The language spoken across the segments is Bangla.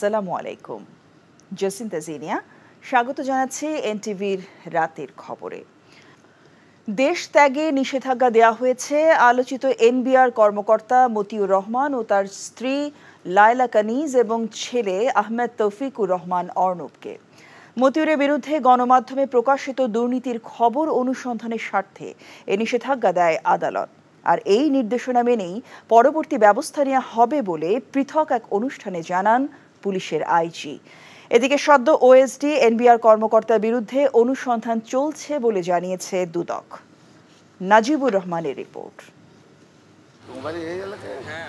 আসসালামু আলাইকুম। জসিন্তা জিনিয়া স্বাগত জানাচ্ছি এনটিভির রাতের খবরে। দেশ ত্যাগে নিষেধাজ্ঞা দেওয়া হয়েছে, আলোচিত এনবিআর কর্মকর্তা মতিউর রহমান ও তার স্ত্রী লায়লা কানিজ এবং ছেলে আহমেদ তৌফিকুর রহমান অর্ণবকে। মতিউরের বিরুদ্ধে গণমাধ্যমে প্রকাশিত দুর্নীতির খবর অনুসন্ধানের স্বার্থে এ নিষেধাজ্ঞা দেয় আদালত। আর এই নির্দেশনা মেনেই পরবর্তী ব্যবস্থা নেওয়া হবে বলে পৃথক এক অনুষ্ঠানে জানান পুলিশের আইজি। এদিকে সদ্য ওএসডি, এনবিআর কর্মকর্তার বিরুদ্ধে অনুসন্ধান চলছে বলে জানিয়েছে দুদক। নাজিবুর রহমানের রিপোর্ট।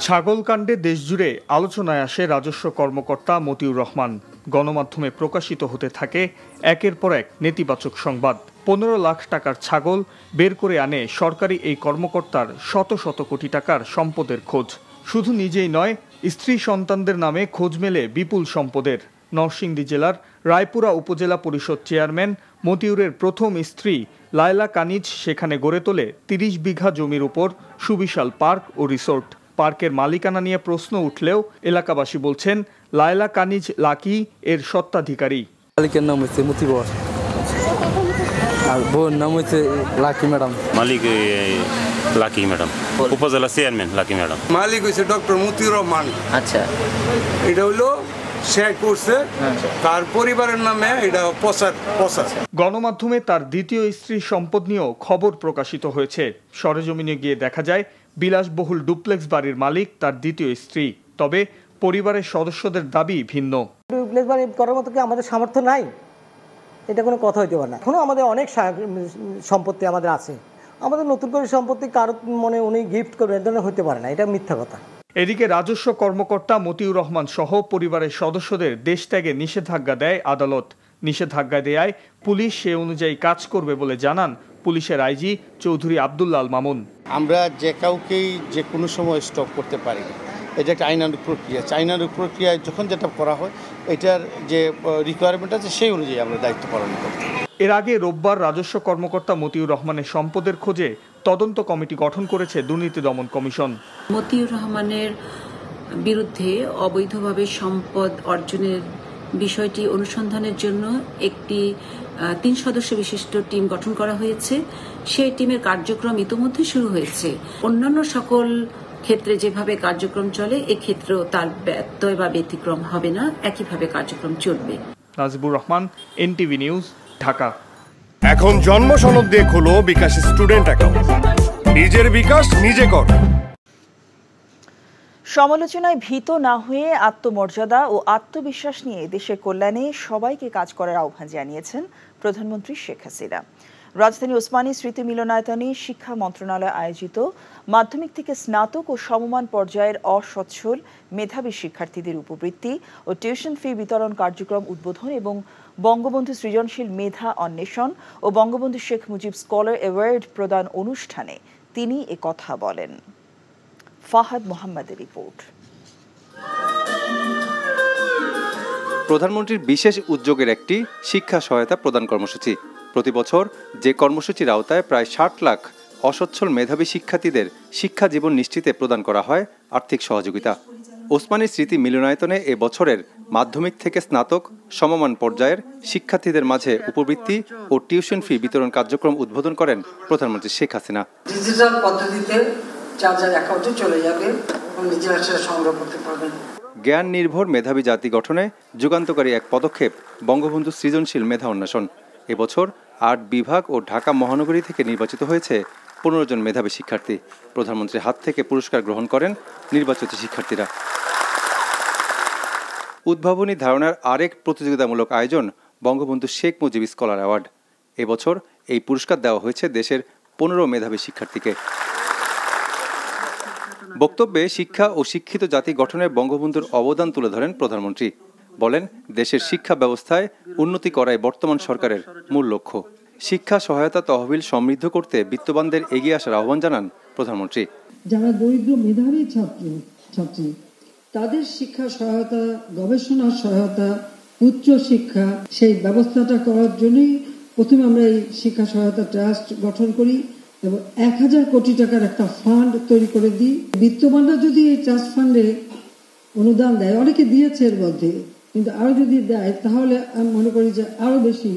ছাগলকাণ্ডে দেশজুড়ে আলোচনায় আসে রাজস্ব কর্মকর্তা মতিউর রহমান। গণমাধ্যমে প্রকাশিত হতে থাকে একের পর এক নেতিবাচক সংবাদ। পনেরো লাখ টাকার ছাগল বের করে আনে সরকারি এই কর্মকর্তার শত শত কোটি টাকার সম্পদের খোঁজ। শুধু নিজেই নয় স্ত্রী সন্তানদের নামে খোঁজ মেলে বিপুল সম্পদের। নরসিংদী জেলার রায়পুরা উপজেলা পরিষদ চেয়ারম্যান মতিউরের প্রথম স্ত্রী লায়লা কানিজ সেখানে গড়ে তোলে তিরিশ বিঘা জমির উপর সুবিশাল পার্ক ও রিসোর্ট। পার্কের মালিকানা নিয়ে প্রশ্ন উঠলেও এলাকাবাসী বলছেন লায়লা কানিজ লাকি এর সত্ত্বাধিকারী মালিকের নাম হচ্ছে মতিবর। আর বউর নাম হচ্ছে লাকি ম্যাডাম। মালিক লাকি ম্যাডাম। উপজেলা চেয়ারম্যান লাকি ম্যাডাম। মালিক হয়েছে ডক্টর মতিউর রহমান। আচ্ছা। এটা হলো সে করছে তার পরিবারের নামে এটা প্রচার প্রচার। গণমাধ্যমে তার দ্বিতীয় স্ত্রীর সম্পদ নিয়েও খবর প্রকাশিত হয়েছে। সরেজমিনে গিয়ে দেখা যায় বিলাসবহুল ডুপ্লেক্স বাড়ির মালিক তার দ্বিতীয় স্ত্রী। তবে পরিবারের সদস্যদের দাবি ভিন্ন। ডুপ্লেক্স বাড়ি করার মতো কি আমাদের সামর্থ্য নাই? এটা কোনো কথা হইতে পারে না। এখনও আমাদের অনেক সম্পত্তি আমাদের আছে। আমাদের নতুন করে সম্পত্তি কারও মনে উনি গিফট করবেন এ ধরনের হতে পারে না এটা মিথ্যা কথা। এদিকে রাজস্ব কর্মকর্তা মতিউর রহমান সহ পরিবারের সদস্যদের দেশ ত্যাগে নিষেধাজ্ঞা দেয় আদালত। নিষেধাজ্ঞা দেয়ায় পুলিশ সে অনুযায়ী কাজ করবে বলে জানান পুলিশের আইজি চৌধুরী আবদুল্লাল মামুন। আমরা যে কাউকেই যে কোনো সময় স্টপ করতে পারি না। এটা একটা আইনানুগ প্রক্রিয়া। আইনানুগ প্রক্রিয়ায় যখন যেটা করা হয় এটার যে রিকোয়ারমেন্ট আছে সেই অনুযায়ী আমরা দায়িত্ব পালন করি এর আগে রোববার রাজস্ব কর্মকর্তা মতিউর রহমানের সম্পদের খোঁজে তদন্ত কমিটি গঠন করেছে দুর্নীতি দমন কমিশন। মতিউর রহমানের বিরুদ্ধে অবৈধভাবে সম্পদ অর্জনের বিষয়টি অনুসন্ধানের জন্য একটি তিন সদস্য বিশিষ্ট টিম গঠন করা হয়েছে। সেই টিমের কার্যক্রম ইতোমধ্যে শুরু হয়েছে। অন্যান্য সকল ক্ষেত্রে যেভাবে কার্যক্রম চলে এক্ষেত্রেও তার ব্যত্যয় বা ব্যতিক্রম হবে না। একইভাবে কার্যক্রম চলবে। Najibur Rahman NTV news. Dhaka. এখন জন্ম সনদ দিয়ে খোলো বিকাশ স্টুডেন্ট অ্যাকাউন্ট। নিজের বিকাশ নিজে কর। সমালোচনায় ভীত না হয়ে আত্মমর্যাদা ও আত্মবিশ্বাস নিয়ে দেশের কল্যাণে সবাইকে কাজ করার আহ্বান জানিয়েছেন প্রধানমন্ত্রী শেখ হাসিনা। রাজধানী ওসমানী স্মৃতি মিলনায়তনে শিক্ষা মন্ত্রণালয় আয়োজিত মাধ্যমিক থেকে স্নাতক ও সমমান পর্যায়ের অসচ্ছল মেধাবী শিক্ষার্থীদের উপবৃত্তি ও টিউশন ফি বিতরণ কার্যক্রম উদ্বোধন এবং বঙ্গবন্ধু সৃজনশীল মেধা অন্বেষণ ও বঙ্গবন্ধু শেখ মুজিব স্কলার অ্যাওয়ার্ড প্রদান অনুষ্ঠানে তিনি কথা বলেন। ফাহাদ মোহাম্মদের রিপোর্ট। প্রধানমন্ত্রীর বিশেষ উদ্যোগের একটি শিক্ষা সহায়তা প্রদান কর্মসূচি। প্রতি বছর যে কর্মসূচির আওতায় প্রায় ষাট লাখ অসচ্ছল মেধাবী শিক্ষার্থীদের শিক্ষা জীবন নিশ্চিতে প্রদান করা হয় আর্থিক সহযোগিতা। ওসমানী স্মৃতি মিলনায়তনে এ বছরের মাধ্যমিক থেকে স্নাতক সমমান পর্যায়ের শিক্ষার্থীদের মাঝে উপবৃত্তি ও টিউশন ফি বিতরণ কার্যক্রম উদ্বোধন করেন প্রধানমন্ত্রী শেখ হাসিনা। ডিজিটাল পদ্ধতিতে অ্যাকাউন্টে চলে যাবে নিজেরা সংগ্রহ করতে পারবেন। জ্ঞান নির্ভর মেধাবী জাতি গঠনে যুগান্তকারী এক পদক্ষেপ বঙ্গবন্ধু সৃজনশীল মেধা অন্বেষণ। এবছর আট বিভাগ ও ঢাকা মহানগরী থেকে নির্বাচিত হয়েছে পনেরো জন মেধাবী শিক্ষার্থী। প্রধানমন্ত্রীর হাত থেকে পুরস্কার গ্রহণ করেন নির্বাচিত শিক্ষার্থীরা। উদ্ভাবনী ধারণার আরেক প্রতিযোগিতামূলক আয়োজন বঙ্গবন্ধু শেখ মুজিব স্কলার অ্যাওয়ার্ড। এবছর এই পুরস্কার দেওয়া হয়েছে দেশের পনেরো মেধাবী শিক্ষার্থীকে। বক্তব্যে শিক্ষা ও শিক্ষিত জাতি গঠনে বঙ্গবন্ধুর অবদান তুলে ধরেন প্রধানমন্ত্রী। বলেন, দেশের শিক্ষা ব্যবস্থায় উন্নতি করাই বর্তমান সরকারের মূল লক্ষ্য। শিক্ষা সহায়তা তহবিল সমৃদ্ধ করতে বিত্তবানদের এগিয়ে আসার আহ্বান জানান প্রধানমন্ত্রী। যারা দরিদ্র মেধাবী ছাত্র, ছাত্রী, তাদের শিক্ষা সহায়তা গবেষণা সহায়তা, উচ্চ শিক্ষা, সেই ব্যবস্থাটা করার জন্যই প্রথমে আমরা এই শিক্ষা সহায়তা ট্রাস্ট গঠন করি এবং এক হাজার কোটি টাকার একটা ফান্ড তৈরি করে দিই। বিত্তবানরা যদি এই ট্রাস্ট ফান্ডে অনুদান দেয়, অনেকে দিয়েছে এর মধ্যে। কিন্তু আরও যদি দেয় তাহলে আমি মনে করি যে আরও বেশি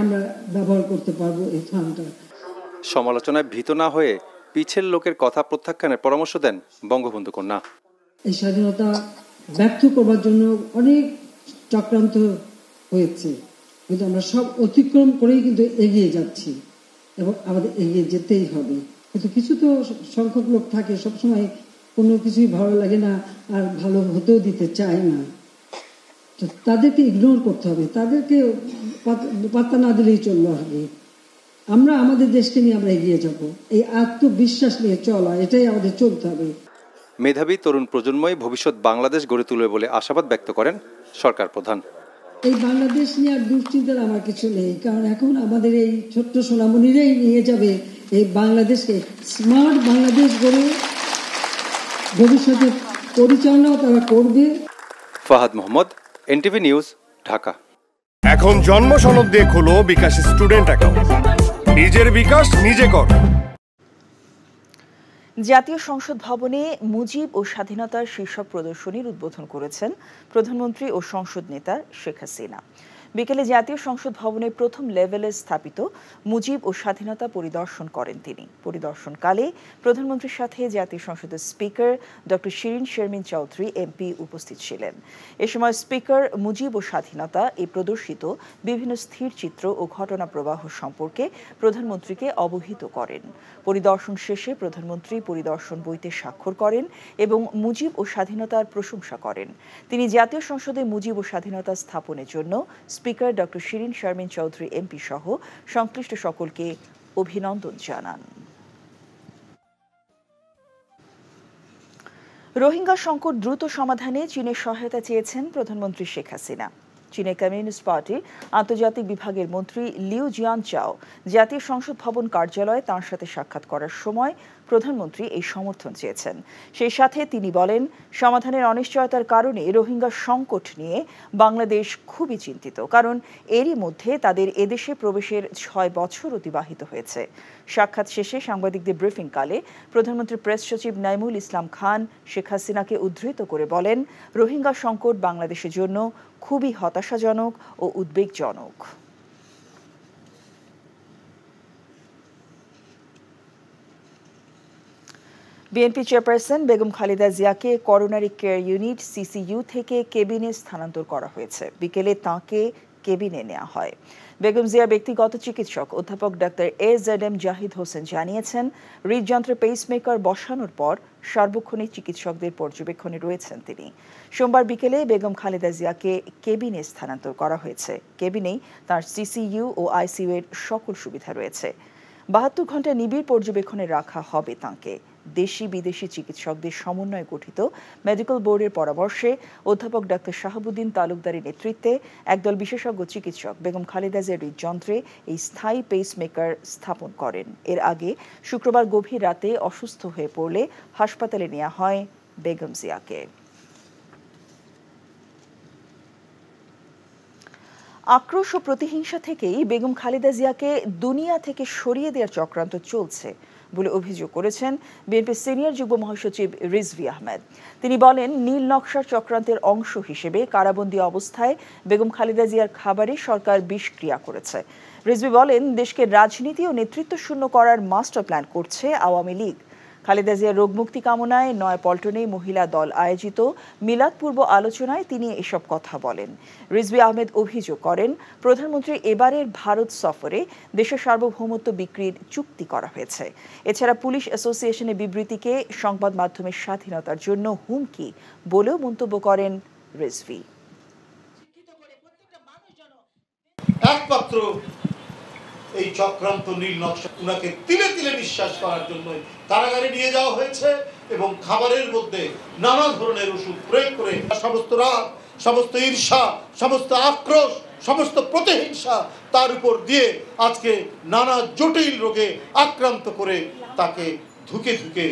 আমরা ব্যবহার করতে পারব এই ফান্ডটা সমালোচনায় ভীত না হয়ে পিছের লোকের কথা প্রত্যাখ্যানের পরামর্শ দেন বঙ্গবন্ধু কন্যা। এই স্বাধীনতা ব্যর্থ করবার জন্য অনেক চক্রান্ত হয়েছে। কিন্তু আমরা সব অতিক্রম করেই কিন্তু এগিয়ে যাচ্ছি এবং আমাদের এগিয়ে যেতেই হবে। কিন্তু কিছু তো সংখ্যক লোক থাকে সবসময় কোনো কিছুই ভালো লাগে না আর ভালো হতেও দিতে চায় না। তাদেরকে ইগনোর করতে হবে। তাদেরকে পাত্তা না দিলেই চলল আগে আমরা আমাদের দেশকে নিয়ে আমরা এগিয়ে যাব। এই আত্মবিশ্বাস নিয়ে চলা এটাই আমাদের চলতে হবে। মেধাবী তরুণ প্রজন্মই ভবিষ্যৎ বাংলাদেশ গড়ে তুলবে বলে আশাবাদ ব্যক্ত করেন সরকার প্রধান। এই বাংলাদেশ নিয়ে আর দুশ্চিন্তার আমার কিছু নেই কারণ এখন আমাদের এই ছোট্ট সোনামণিরাই নিয়ে যাবে এই বাংলাদেশকে। স্মার্ট বাংলাদেশ গড়ে ভবিষ্যতে পরিচালনাও তারা করবে। Fahad Mohammad NTV news Dhaka. এখন জন্ম সনদ দিয়ে খোলো বিকাশ স্টুডেন্ট অ্যাকাউন্ট। নিজের বিকাশ নিজে কর। জাতীয় সংসদ ভবনে মুজিব ও স্বাধীনতার শীর্ষক প্রদর্শনীর উদ্বোধন করেছেন প্রধানমন্ত্রী ও সংসদ নেতা শেখ হাসিনা। বিকেলে জাতীয় সংসদ ভবনে প্রথম লেভেলে স্থাপিত মুজিব ও স্বাধীনতা পরিদর্শন করেন তিনি। পরিদর্শনকালে প্রধানমন্ত্রীর সাথে জাতীয় সংসদের speaker doctor Shirin Sharmin Chowdhury, MP উপস্থিত ছিলেন। এ সময় স্পিকার মুজিব ও স্বাধীনতা এই প্রদর্শিত বিভিন্ন স্থির চিত্র ও ঘটনা প্রবাহ সম্পর্কে প্রধানমন্ত্রীকে অবহিত করেন। পরিদর্শন শেষে প্রধানমন্ত্রী পরিদর্শন বইতে স্বাক্ষর করেন এবং মুজিব ও স্বাধীনতার প্রশংসা করেন। তিনি জাতীয় সংসদে মুজিব ও স্বাধীনতা স্থাপনের জন্য speaker doctor Shirin Sharmin Chowdhury, MP সহ সংশ্লিষ্ট সকলকে অভিনন্দন জানান। রোহিঙ্গা সংকট দ্রুত সমাধানে চীনের সহায়তা চেয়েছেন প্রধানমন্ত্রী শেখ হাসিনা। চীনের কমিউনিস্ট পার্টির আন্তর্জাতিক বিভাগের মন্ত্রী লিউ জিয়ান চাও জাতীয় সংসদ ভবন কার্যালয়ে তাঁর সাথে সাক্ষাৎ করার সময় প্রধানমন্ত্রী এই সমর্থন চেয়েছেন। সেই সাথে তিনি বলেন, সমাধানের অনিশ্চয়তার কারণে রোহিঙ্গা সংকট নিয়ে বাংলাদেশ খুবই চিন্তিত, কারণ এরই মধ্যে তাদের এদেশে প্রবেশের ছয় বছর অতিবাহিত হয়েছে। সাক্ষাৎ শেষে সাংবাদিকদের ব্রিফিংকালে প্রধানমন্ত্রী প্রেস সচিব নাইমুল ইসলাম খান শেখ হাসিনাকে উদ্ধৃত করে বলেন, রোহিঙ্গা সংকট বাংলাদেশের জন্য খুবই হতাশাজনক ও উদ্বেগজনক। বিএনপি চেয়ারপারসন বেগম খালেদা জিয়াকে করোনারি কেয়ার ইউনিট, সিসিইউ থেকে কেবিনে স্থানান্তর করা হয়েছে। বিকেলে তাঁকে কেবিনে নেওয়া হয়। বেগম জিয়ার ব্যক্তিগত চিকিৎসক অধ্যাপক doctor A Z M Zahid Hossain জানিয়েছেন, হৃদযন্ত্রে পেসমেকার বসানোর পর সার্বক্ষণিক চিকিৎসকদের পর্যবেক্ষণে রয়েছেন তিনি। সোমবার বিকেলে বেগম খালেদা জিয়াকে কেবিনে স্থানান্তর করা হয়েছে। কেবিনেই তার সিসিইউ ও আইসিইউ এর সকল সুবিধা রয়েছে। বাহাত্তর ঘণ্টা নিবিড় পর্যবেক্ষণে রাখা হবে তাঁকে। দেশি বিদেশি চিকিৎসকদের সমন্বয়ে গঠিত মেডিকেল বোর্ডের পরামর্শে অধ্যাপক ডাক্তার শাহাবুদ্দিন তালুকদারের নেতৃত্বে একদল বিশেষজ্ঞ চিকিৎসক বেগম খালেদা জিয়ার হৃদযন্ত্রে এই স্থায়ী পেসমেকার স্থাপন করেন। এর আগে শুক্রবার গভীর রাতে অসুস্থ হয়ে পড়লে হাসপাতালে নেওয়া হয় বেগম জিয়াকে। আক্রোশ ও প্রতিহিংসা থেকেই বেগম খালেদা জিয়াকে দুনিয়া থেকে সরিয়ে দেওয়ার চক্রান্ত চলছে। বলে অভিযোগ করেছেন বিএনপির সিনিয়র যুগ্ম মহাসচিব রিজভি আহমেদ। তিনি বলেন, নীল নকশার চক্রান্তের অংশ হিসেবে কারাবন্দী অবস্থায় বেগম খালেদা জিয়ার খাবারে সরকার বিষক্রিয়া করেছে। রিজভি বলেন, দেশকে রাজনীতি ও নেতৃত্ব শূন্য করার মাস্টার প্ল্যান করছে আওয়ামী লীগ। খালেদা জিয়ার রোগমুক্তি কামনায় নয় পল্টনে মহিলা দল আয়োজিত মিলাদ পূর্ব আলোচনায় তিনি এসব কথা বলেন। রিজভি আহমেদ অভিযোগ করেন, প্রধানমন্ত্রী এবারের ভারত সফরে দেশের সার্বভৌমত্ব বিক্রির চুক্তি করা হয়েছে। এছাড়া পুলিশ অ্যাসোসিয়েশনের বিবৃতিকে সংবাদ মাধ্যমের স্বাধীনতার জন্য হুমকি বলেও মন্তব্য করেন রিজভি। একমাত্র এই চক্রান্ত নীল নকশা উনাকে তিলে তিলে বিশ্বাস করার জন্য কারাগারে নিয়ে যাওয়া হয়েছে এবং খাবারের মধ্যে নানা ধরনের ওষুধ প্রয়োগ করে সমস্ত রাগ, সমস্ত ঈর্ষা, সমস্ত আক্রোশ, সমস্ত প্রতিহিংসা তার উপর দিয়ে আজকে নানা জটিল রোগে আক্রান্ত করে তাকে ধুকে ধুকে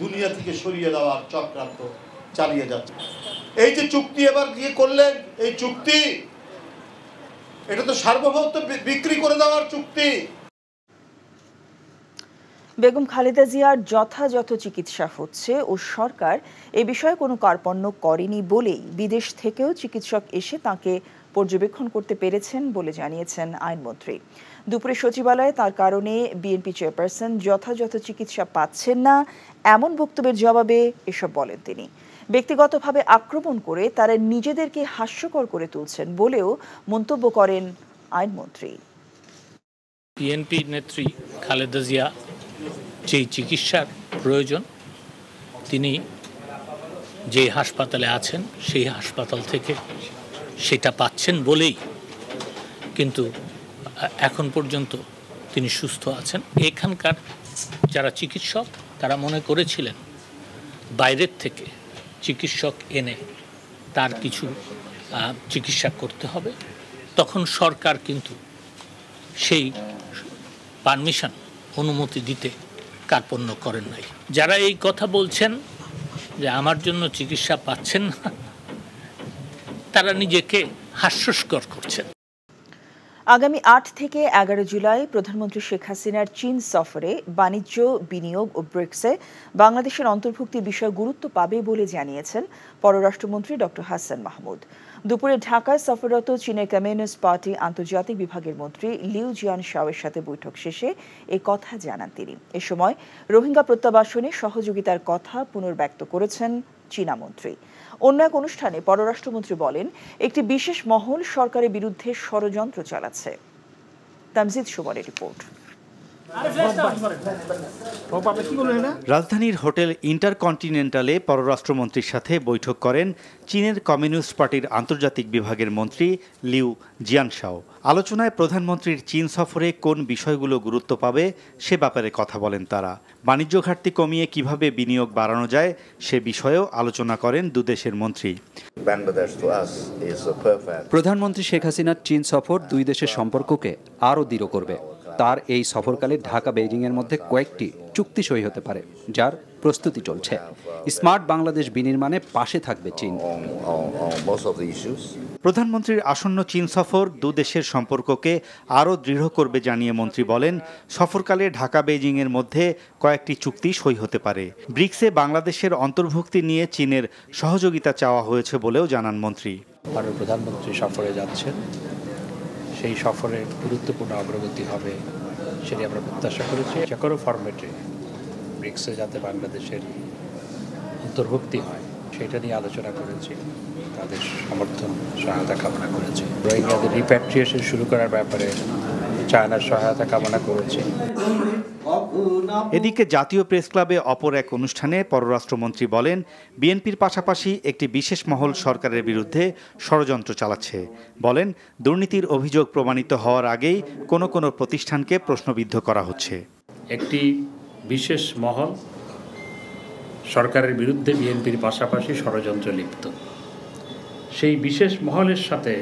দুনিয়া থেকে সরিয়ে দেওয়ার চক্রান্ত চালিয়ে যাচ্ছে। এই যে চুক্তি এবার গিয়ে করলেন, এই চুক্তি এটা তো সার্বভৌমত্ব বিক্রি করে দেওয়ার চুক্তি। বেগম খালেদা জিয়ার যথাযথ চিকিৎসা হচ্ছে ও সরকার এ বিষয়ে কোনো কার্পণ্য করেনি বলেই বিদেশ থেকেও চিকিৎসক এসে তাকে পর্যবেক্ষণ করতে পেরেছেন বলে জানিয়েছেন আইনমন্ত্রী। দুপুরে সচিবালয়ে তার কারণে বিএনপি চেয়ারপারসন যথাযথ চিকিৎসা পাচ্ছেন না, এমন বক্তব্যের জবাবে এসব বলেন তিনি। ব্যক্তিগতভাবে আক্রমণ করে তারা নিজেদেরকে হাস্যকর করে তুলছেন বলেও মন্তব্য করেন আইনমন্ত্রী। বিএনপি নেত্রী খালেদা জিয়া যেই চিকিৎসার প্রয়োজন, তিনি যে হাসপাতালে আছেন সেই হাসপাতাল থেকে সেটা পাচ্ছেন বলেই কিন্তু এখন পর্যন্ত তিনি সুস্থ আছেন। এখানকার যারা চিকিৎসক, তারা মনে করেছিলেন বাইরের থেকে চিকিৎসক এনে তার কিছু চিকিৎসা করতে হবে। তখন সরকার কিন্তু সেই পারমিশন অনুমতি দিতে কার্পণ্য করেন নাই। যারা এই কথা বলছেন যে আমার জন্য চিকিৎসা পাচ্ছেন না, তারা নিজেকে হাস্যস্কর করছেন। আগামী আট থেকে এগারো জুলাই প্রধানমন্ত্রী শেখ হাসিনার চীন সফরে বাণিজ্য, বিনিয়োগ ও ব্রিক্সে বাংলাদেশের অন্তর্ভুক্তির বিষয় গুরুত্ব পাবে বলে জানিয়েছেন পররাষ্ট্রমন্ত্রী ড. হাসান মাহমুদ। দুপুরে ঢাকায় সফররত চীনের কমিউনিস্ট পার্টি আন্তর্জাতিক বিভাগের মন্ত্রী লিউ জিয়ান শাওয়ের সাথে বৈঠক শেষে এ কথা জানান তিনি। এ সময় রোহিঙ্গা প্রত্যাবাসনে সহযোগিতার কথা পুনর্ব্যক্ত করেছেন চীনা মন্ত্রী। অন্য এক অনুষ্ঠানে পররাষ্ট্রমন্ত্রী বলেন, একটি বিশেষ মহল সরকারের বিরুদ্ধে ষড়যন্ত্র চালাচ্ছে। তামজিদ সুমনের রিপোর্ট। রাজধানীর হোটেল ইন্টারকন্টিনেন্টালে পররাষ্ট্রমন্ত্রীর সাথে বৈঠক করেন চীনের কমিউনিস্ট পার্টির আন্তর্জাতিক বিভাগের মন্ত্রী লিউ জিয়ানশাও আলোচনায় প্রধানমন্ত্রীর চীন সফরে কোন বিষয়গুলো গুরুত্ব পাবে সে ব্যাপারে কথা বলেন তারা। বাণিজ্য ঘাটতি কমিয়ে কীভাবে বিনিয়োগ বাড়ানো যায় সে বিষয়েও আলোচনা করেন দুদেশের মন্ত্রী। প্রধানমন্ত্রী শেখ হাসিনার চীন সফর দুই দেশের সম্পর্ককে আরও দৃঢ় করবে। তার এই সফরকালে ঢাকা বেইজিংয়ের মধ্যে কয়েকটি চুক্তি সই হতে পারে যার প্রস্তুতি চলছে। স্মার্ট বাংলাদেশ বিনির্মাণে পাশে থাকবে চীন। প্রধানমন্ত্রীর আসন্ন চীন সফর দু দেশের সম্পর্ককে আরও দৃঢ় করবে জানিয়ে মন্ত্রী বলেন সফরকালে ঢাকা বেইজিংয়ের মধ্যে কয়েকটি চুক্তি সই হতে পারে। ব্রিক্সে বাংলাদেশের অন্তর্ভুক্তি নিয়ে চীনের সহযোগিতা চাওয়া হয়েছে বলেও জানান মন্ত্রী। প্রধানমন্ত্রী সফরে যাচ্ছেন। সেই সফরের গুরুত্বপূর্ণ অগ্রগতি হবে সেটি আমরা প্রত্যাশা করেছি। যে কোনো ফরম্যাটে ব্রিক্সে যাতে বাংলাদেশের অন্তর্ভুক্তি হয়, সেটা নিয়ে আলোচনা করেছি, তাদের সমর্থন, সহায়তা কামনা করেছি। রোহিঙ্গাদের রিপ্যাট্রিয়েশন শুরু করার ব্যাপারে চায়নার সহায়তা কামনা করেছি। এদিকে জাতীয় প্রেস ক্লাবে অপর এক অনুষ্ঠানে পররাষ্ট্রমন্ত্রী বলেন, বিএনপির পাশাপাশি একটি বিশেষ মহল সরকারের বিরুদ্ধে ষড়যন্ত্র চালাচ্ছে। বলেন, দুর্নীতির অভিযোগ প্রমাণিত হওয়ার আগেই কোনো কোনো প্রতিষ্ঠানকে প্রশ্নবিদ্ধ করা হচ্ছে। একটি বিশেষ মহল সরকারের বিরুদ্ধে বিএনপির পাশাপাশি ষড়যন্ত্র লিপ্ত। সেই বিশেষ মহলের সাথে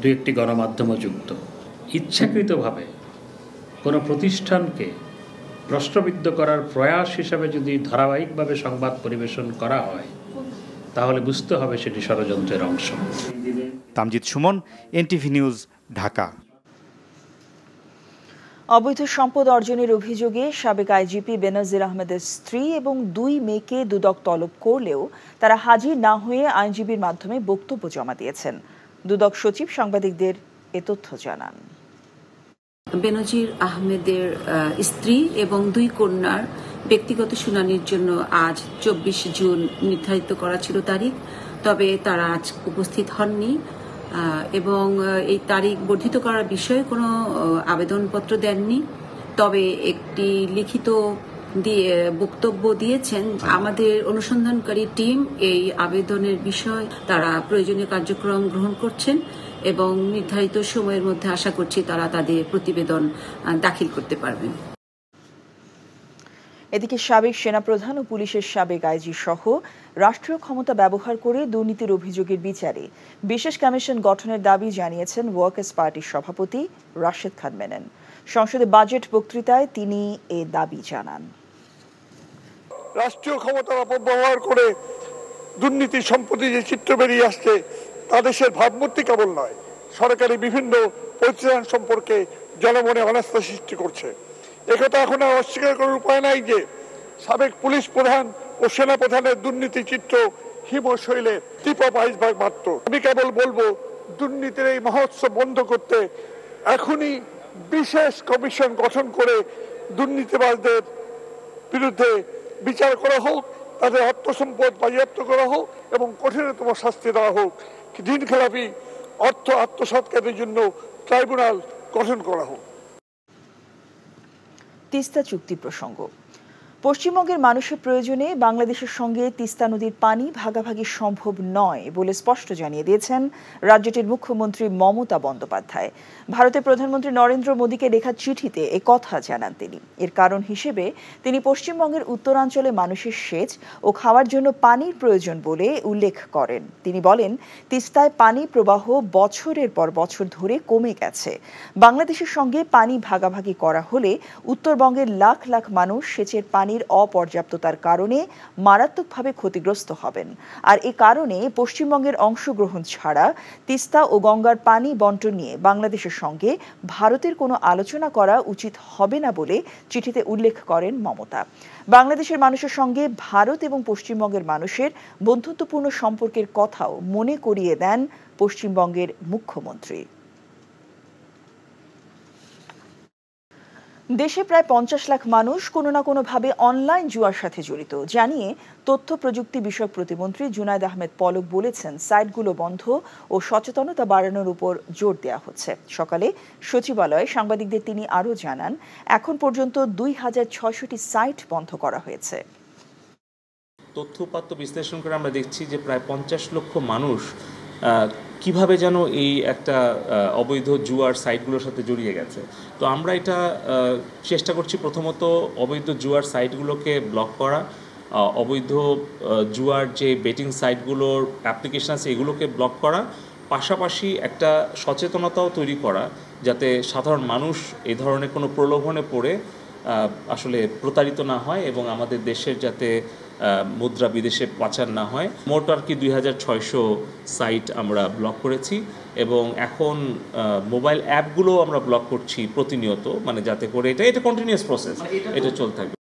দু একটি গণমাধ্যমও যুক্ত। ইচ্ছাকৃতভাবে কোনো প্রতিষ্ঠানকে প্রশ্নবিদ্ধ করার প্রয়াস হিসাবে যদি ধারাবাহিকভাবে সংবাদ পরিবেশন করা হয় তাহলে বুঝতে হবে সেটি ষড়যন্ত্রের অংশ। Tamjid Sumon NTV news Dhaka. অবৈধ সম্পদ অর্জনের অভিযোগে সাবেক আইজিপি বেনজির আহমেদের স্ত্রী এবং দুই মেয়েকে দুদক তলব করলেও তারা হাজির না হয়ে আইনজীবীর মাধ্যমে বক্তব্য জমা দিয়েছেন। দুদক সচিব সাংবাদিকদের এ তথ্য জানান। বেনজির আহমেদের স্ত্রী এবং দুই কন্যার ব্যক্তিগত শুনানির জন্য আজ চব্বিশ জুন নির্ধারিত করা ছিল তারিখ তবে তারা আজ উপস্থিত হননি এবং এই তারিখ বর্ধিত করার বিষয়ে কোনো আবেদনপত্র দেননি। তবে একটি লিখিত দিয়ে বক্তব্য দিয়েছেন আমাদের অনুসন্ধানকারী টিম এই আবেদনের বিষয় তারা প্রয়োজনীয় কার্যক্রম গ্রহণ করছেন। এবং নির্ধারিত সময়ের মধ্যে আশা করছি তারা তাদের প্রতিবেদন দাখিল করতে পারবেন। এদিকে সাবেক সেনাপ্রধান ও পুলিশের সাবেক আইজি সহ রাষ্ট্রীয় ক্ষমতা ব্যবহার করে দুর্নীতির অভিযোগের বিচারে বিশেষ কমিশন গঠনের দাবি জানিয়েছেন ওয়ার্কার্স পার্টির সভাপতি রাশেদ খান মেনন। সংসদে বাজেট বক্তৃতায় তিনি এ দাবি জানান। রাষ্ট্রীয় ক্ষমতার অপব্যবহার করে দুর্নীতি সম্পত্তি যে চিত্র বেরিয়ে আসছে তা দেশের ভাবমূর্তি কেবল নয়, সরকারি বিভিন্ন প্রতিষ্ঠান সম্পর্কে জনমনে অনাস্থা সৃষ্টি করছে। একথা এখন আর অস্বীকার করার উপায় নাই যে সাবেক পুলিশ প্রধান ও সেনা প্রধানের দুর্নীতি চিত্র হিমশৈলে টিপ অফ আইসবার্গ মাত্র আমি কেবল বলব, দুর্নীতির এই মহোৎসব বন্ধ করতে এখনই বিশেষ কমিশন গঠন করে দুর্নীতিবাজদের বিরুদ্ধে বিচার করা হোক তাদের অর্থ সম্পদ বাজেয়াপ্ত করা হোক এবং কঠিনতম শাস্তি দেওয়া হোক। ঋণ খেলাপি, অর্থ আত্মসৎকারের জন্য ট্রাইব্যুনাল গঠন করা হোক। তিস্তা চুক্তি প্রসঙ্গ। পশ্চিমবঙ্গের মানুষের প্রয়োজনে বাংলাদেশের সঙ্গে তিস্তা নদীর পানি ভাগাভাগি সম্ভব নয় বলে স্পষ্ট জানিয়ে দিয়েছেন রাজ্যটির মুখ্যমন্ত্রী মমতা বন্দ্যোপাধ্যায়। ভারতের প্রধানমন্ত্রী নরেন্দ্র মোদীকে লেখা চিঠিতে এ কথা জানান তিনি। এর কারণ হিসেবে তিনি পশ্চিমবঙ্গের উত্তরাঞ্চলে মানুষের সেচ ও খাওয়ার জন্য পানির প্রয়োজন বলে উল্লেখ করেন। তিনি বলেন, তিস্তায় পানি প্রবাহ বছরের পর বছর ধরে কমে গেছে। বাংলাদেশের সঙ্গে পানি ভাগাভাগি করা হলে উত্তরবঙ্গের লাখ লাখ মানুষ সেচের পানি পানির অপর্যাপ্ততার কারণে মারাত্মকভাবে ক্ষতিগ্রস্ত হবেন। আর এ কারণে পশ্চিমবঙ্গের অংশগ্রহণ ছাড়া তিস্তা ও গঙ্গার পানি বন্টন নিয়ে বাংলাদেশের সঙ্গে ভারতের কোনো আলোচনা করা উচিত হবে না বলে চিঠিতে উল্লেখ করেন মমতা। বাংলাদেশের মানুষের সঙ্গে ভারত এবং পশ্চিমবঙ্গের মানুষের বন্ধুত্বপূর্ণ সম্পর্কের কথাও মনে করিয়ে দেন পশ্চিমবঙ্গের মুখ্যমন্ত্রী। দেশে প্রায় পঞ্চাশ লাখ মানুষ কোনো না কোনোভাবে অনলাইন জুয়ার সাথে জড়িত। জানিয়ে তথ্য প্রযুক্তি বিষয়ক প্রতিমন্ত্রী জুনায়দ আহমেদ পলক বলেছেন, সাইটগুলো বন্ধ ও সচেতনতা বাড়ানোর উপর জোর দেওয়া হচ্ছে। সকালে সচিবালয়ে সাংবাদিকদের তিনি আরও জানান, এখন পর্যন্ত দুই হাজার ছয়শটি সাইট বন্ধ করা হয়েছে। তথ্য উপাত্ত বিশ্লেষণ করে আমরা দেখছি যে প্রায় পঞ্চাশ লক্ষ মানুষ কীভাবে যেন এই একটা অবৈধ জুয়ার সাইটগুলোর সাথে জড়িয়ে গেছে। তো আমরা এটা চেষ্টা করছি প্রথমত অবৈধ জুয়ার সাইটগুলোকে ব্লক করা অবৈধ জুয়ার যে বেটিং সাইটগুলোর অ্যাপ্লিকেশন আছে এগুলোকে ব্লক করা, পাশাপাশি একটা সচেতনতাও তৈরি করা, যাতে সাধারণ মানুষ এ ধরনের কোনো প্রলোভনে পড়ে আসলে প্রতারিত না হয় এবং আমাদের দেশের যাতে মুদ্রা বিদেশে পাচার না হয়। মোট আর কি দুই হাজার ছয়শো সাইট আমরা ব্লক করেছি এবং এখন মোবাইল অ্যাপগুলো আমরা ব্লক করছি প্রতিনিয়ত মানে যাতে করে এটা এটা কন্টিনিউয়াস প্রসেস এটা চলতে থাকবে।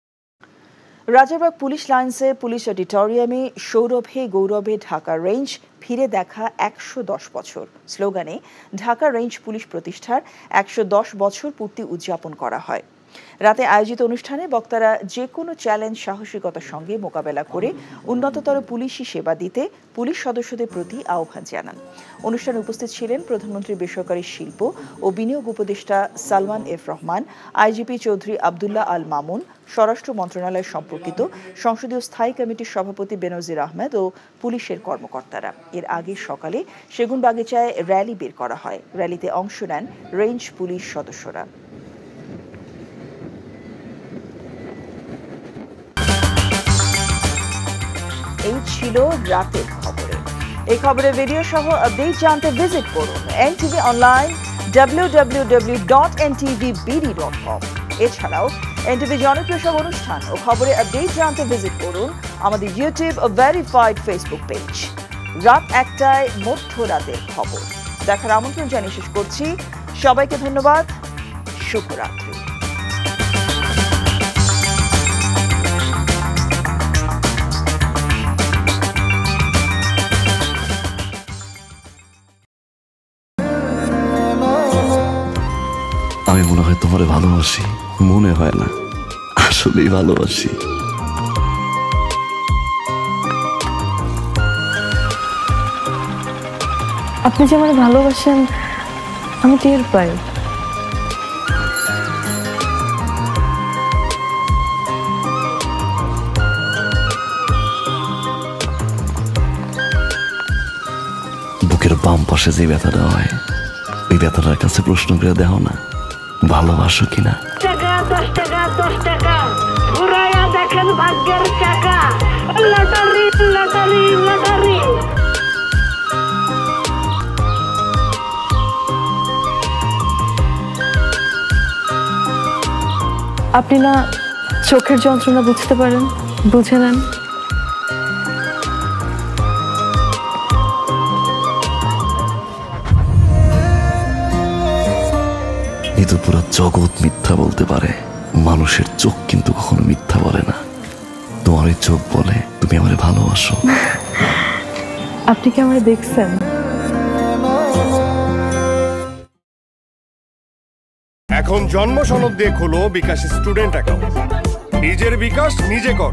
রাজারবাগ পুলিশ লাইন্সে পুলিশ অডিটোরিয়ামে সৌরভে গৌরবে ঢাকা রেঞ্জ ফিরে দেখা একশো দশ বছর। স্লোগানে ঢাকা রেঞ্জ পুলিশ প্রতিষ্ঠার একশো দশ বছর পূর্তি উদযাপন করা হয়। রাতে আয়োজিত অনুষ্ঠানে বক্তারা যে কোনো চ্যালেঞ্জ সাহসিকতার সঙ্গে মোকাবেলা করে উন্নততর পুলিশি সেবা দিতে পুলিশ সদস্যদের প্রতি আহ্বান জানান। অনুষ্ঠানে উপস্থিত ছিলেন প্রধানমন্ত্রী বেসরকারি শিল্প ও বিনিয়োগ উপদেষ্টা সালমান এফ রহমান, আইজিপি চৌধুরী আবদুল্লাহ আল মামুন, স্বরাষ্ট্র মন্ত্রণালয় সম্পর্কিত সংসদীয় স্থায়ী কমিটির সভাপতি বেনজির আহমেদ ও পুলিশের কর্মকর্তারা। এর আগে সকালে সেগুন বাগিচায় র্যালি বের করা হয়। র্যালিতে অংশ নেন রেঞ্জ পুলিশ সদস্যরা। এই ছিল রাতের খবরে এই খবরের ভিডিও সহ আপডেট জানতে ভিজিট করুন এনটিভি অনলাইন www.ntvbd.com এছাড়াও এনটিভি জনপ্রিয় সব অনুষ্ঠান ও খবরের আপডেট জানতে ভিজিট করুন আমাদের ইউটিউব ভেরিফাইড ফেসবুক পেজ রাত একটায় মধ্যরাতের খবর। দেখার আমন্ত্রণ জানিয়ে শেষ করছি। সবাইকে ধন্যবাদ। শুভরাত্রি। আমি মনে হয় তোমারে ভালোবাসি। মনে হয় না। আসলেই ভালোবাসি। আপনি যে আমার ভালোবাসেন আমি টের পাই। বুকের বাম পাশে যে ব্যথাটা হয় ওই ব্যথাটার কাছে প্রশ্ন করে দেখো না। ভালোবাসো কিনা? টাকা, দশ টাকা দশ টাকা। দেখেন ভাগ্যের আপনি না চোখের যন্ত্রণা বুঝতে পারেন, বুঝে নেন। এ তো পুরো জগৎ মিথ্যা বলতে পারে। মানুষের চোখ কিন্তু কখনো মিথ্যা বলে না। তোমার ওই চোখ বলে তুমি আমারে ভালোবাসো। আপনি কি আমার দেখছেন? এখন জন্ম সনদ দিয়ে খোলো বিকাশ স্টুডেন্ট অ্যাকাউন্ট নিজের বিকাশ নিজে কর।